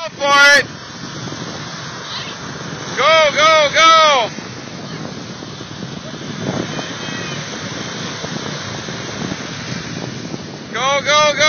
Go for it! Go, go, go! Go, go, go!